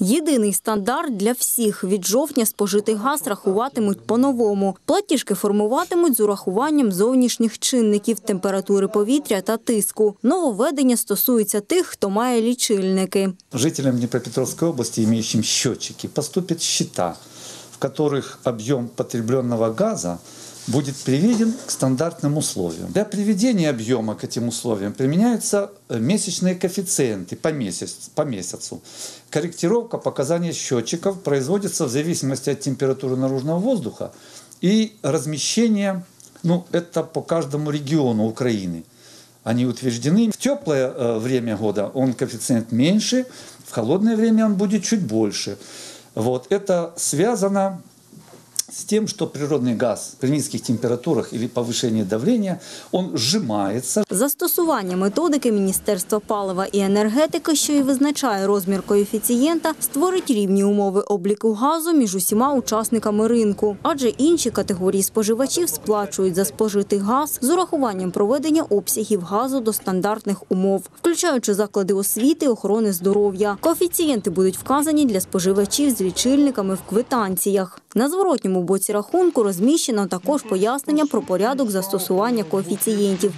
Єдиний стандарт для всіх. Від жовтня спожитий газ рахуватимуть по-новому. Платіжки формуватимуть з урахуванням зовнішніх чинників температури повітря та тиску. Нововведення стосується тих, хто має лічильники. Жителям Днепропетровской области, имеющим счетчики, поступят счета, в которых объем потребленного газа будет приведен к стандартным условиям. Для приведения объема к этим условиям применяются э, месячные коэффициенты по, месяц, по месяцу. Корректировка показаний счетчиков производится в зависимости от температуры наружного воздуха и размещения, ну, это по каждому региону Украины они утверждены. В теплое э, время года он коэффициент меньше, в холодное время он будет чуть больше. Вот. Это связано с тем, что природный газ при низких температурах или повышении давления, он сжимается, Застосування методики Міністерства палива і енергетики, що і визначає розмір коефіцієнта, створить рівні умови обліку газу між усіма учасниками ринку, адже інші категорії споживачів сплачують за спожитий газ з урахуванням проведення обсягів газу до стандартних умов, включаючи заклади освіти, охорони здоров'я. Коефіцієнти будуть вказані для споживачів з лічильниками в квитанціях. На зворотньому боці рахунку розміщено також пояснення про порядок застосування коефіцієнтів.